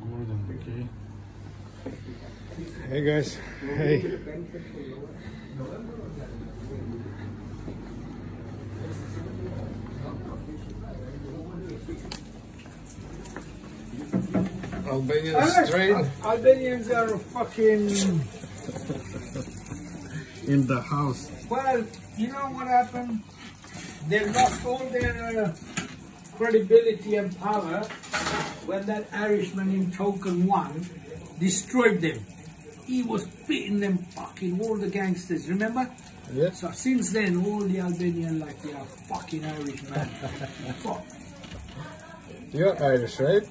Gordon McKay. Hey guys, hey. Albanian strain Albanians are fucking. in the house. Well, you know what happened? They lost all their uh, credibility and power when that Irishman in Taken 1 destroyed them. He was beating them fucking all the gangsters, remember? Yeah. So since then, all the Albanian like they are fucking Irish man. Fuck. You're Irish, right?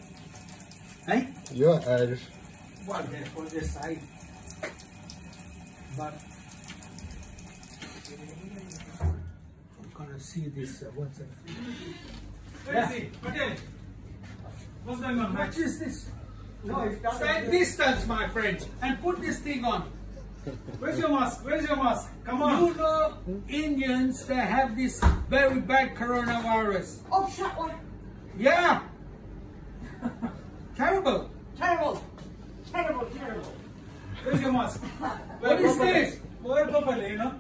Hey? You're Irish. Well, they're for their side. But I'm gonna see this uh, what's that? Where is he? Patel. What's going on, What Max? is this? No, Stand distance, my friends, and put this thing on. Where's your mask? Where's your mask? Come on. You know, Indians, they have this very bad coronavirus. Oh, shut one. Yeah. Terrible. Terrible. Terrible, terrible. Where's your mask? What is this? Wear properly, you know.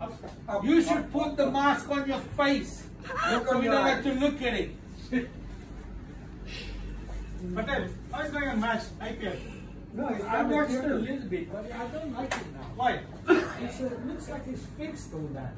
Up, up, You should put the mask on your face. Look So we don't have to look at it. Patel, how is going on match? IPL. No, I watched it a little bit, but I don't like it now. Why? It's, uh, looks like it's fixed all that.